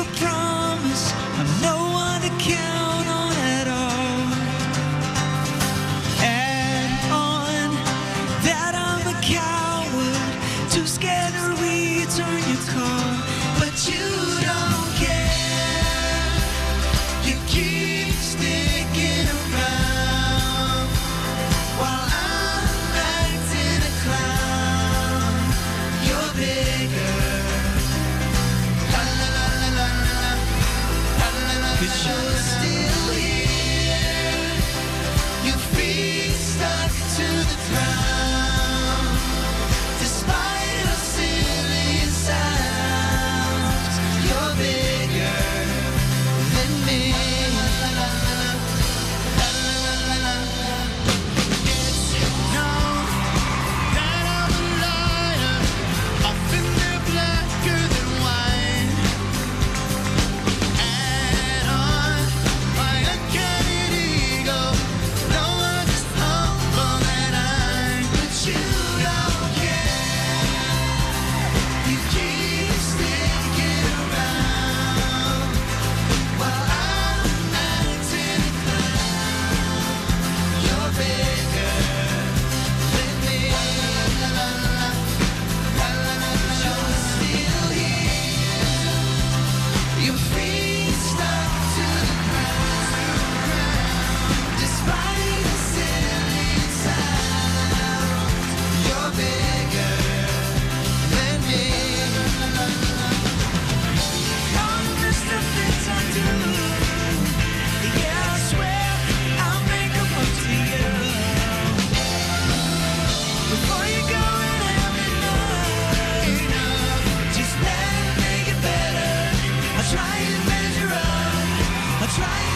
never promised. Trying